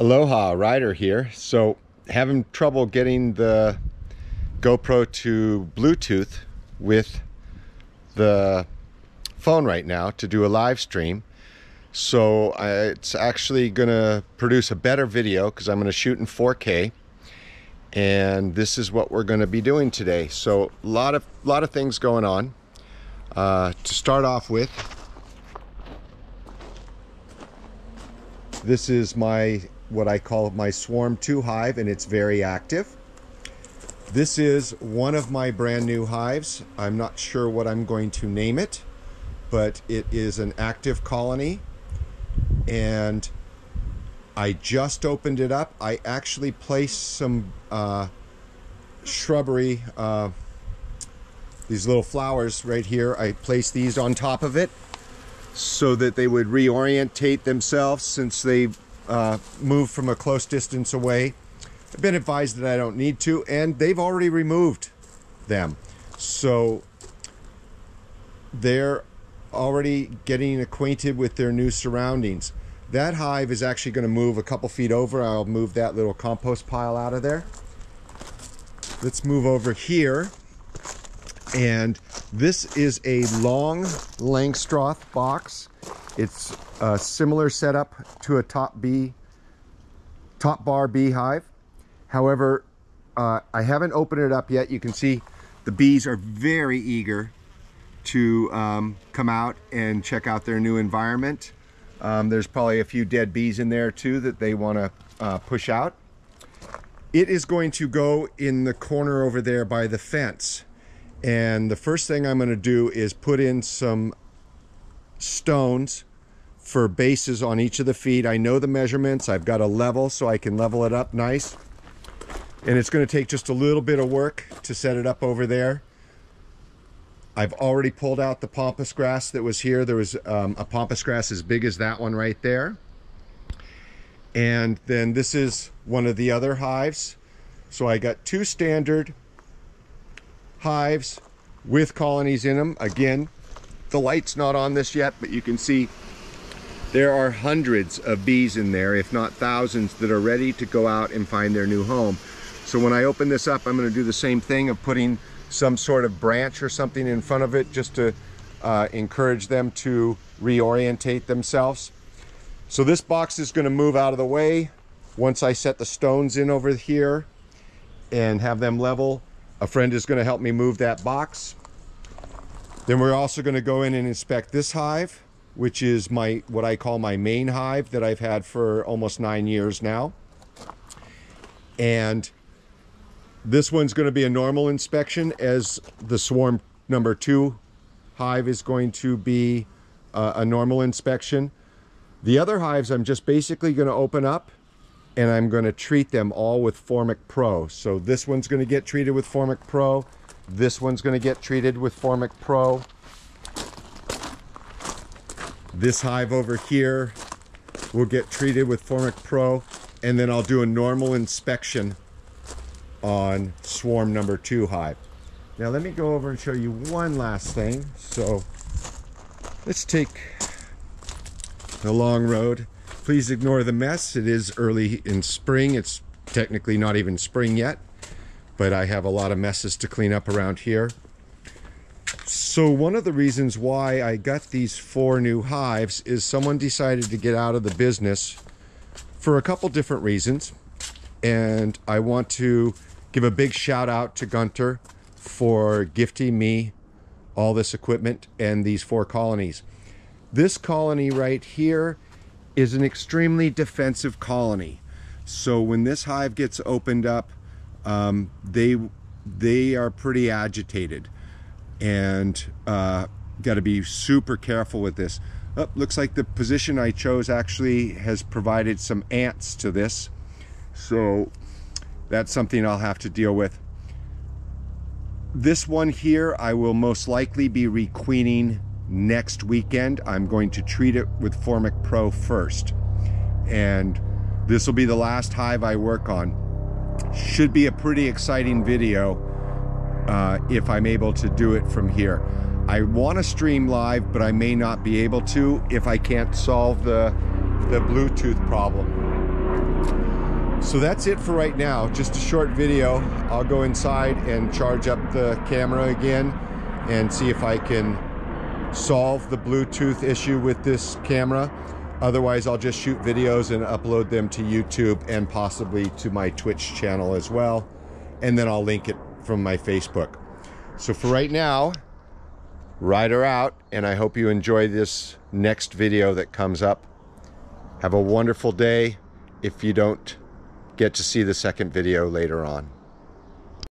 Aloha, Rider here. So having trouble getting the GoPro to Bluetooth with the phone right now to do a live stream. So it's actually gonna produce a better video because I'm gonna shoot in 4K. And this is what we're gonna be doing today. So a lot of, lot of things going on. Uh, to start off with, this is my what I call my Swarm 2 hive and it's very active. This is one of my brand new hives. I'm not sure what I'm going to name it, but it is an active colony and I just opened it up. I actually placed some uh, shrubbery, uh, these little flowers right here. I placed these on top of it so that they would reorientate themselves since they uh, move from a close distance away. I've been advised that I don't need to, and they've already removed them. So they're already getting acquainted with their new surroundings. That hive is actually going to move a couple feet over. I'll move that little compost pile out of there. Let's move over here. And this is a long Langstroth box. It's a similar setup to a top bee, top bar beehive. However, uh, I haven't opened it up yet. You can see the bees are very eager to um, come out and check out their new environment. Um, there's probably a few dead bees in there too that they want to uh, push out. It is going to go in the corner over there by the fence. And the first thing I'm going to do is put in some stones for bases on each of the feet. I know the measurements. I've got a level so I can level it up nice. And it's going to take just a little bit of work to set it up over there. I've already pulled out the pampas grass that was here. There was um, a pampas grass as big as that one right there. And then this is one of the other hives. So I got two standard hives with colonies in them. Again, the light's not on this yet, but you can see there are hundreds of bees in there, if not thousands, that are ready to go out and find their new home. So when I open this up, I'm gonna do the same thing of putting some sort of branch or something in front of it just to uh, encourage them to reorientate themselves. So this box is gonna move out of the way once I set the stones in over here and have them level. A friend is gonna help me move that box. Then we're also going to go in and inspect this hive, which is my what I call my main hive that I've had for almost nine years now. And this one's going to be a normal inspection as the swarm number two hive is going to be uh, a normal inspection. The other hives I'm just basically going to open up and I'm going to treat them all with Formic Pro. So this one's going to get treated with Formic Pro. This one's going to get treated with Formic Pro. This hive over here will get treated with Formic Pro. And then I'll do a normal inspection on swarm number two hive. Now let me go over and show you one last thing. So let's take the long road. Please ignore the mess. It is early in spring. It's technically not even spring yet but I have a lot of messes to clean up around here. So one of the reasons why I got these four new hives is someone decided to get out of the business for a couple different reasons. And I want to give a big shout out to Guenter for gifting me all this equipment and these four colonies. This colony right here is an extremely defensive colony. So when this hive gets opened up, um, they they are pretty agitated and uh, got to be super careful with this. Oh, looks like the position I chose actually has provided some ants to this. So that's something I'll have to deal with. This one here, I will most likely be requeening next weekend. I'm going to treat it with Formic Pro first. And this will be the last hive I work on should be a pretty exciting video uh, if I'm able to do it from here. I want to stream live, but I may not be able to if I can't solve the, the Bluetooth problem. So that's it for right now. Just a short video. I'll go inside and charge up the camera again and see if I can solve the Bluetooth issue with this camera. Otherwise, I'll just shoot videos and upload them to YouTube and possibly to my Twitch channel as well. And then I'll link it from my Facebook. So for right now, Rider out, and I hope you enjoy this next video that comes up. Have a wonderful day if you don't get to see the second video later on.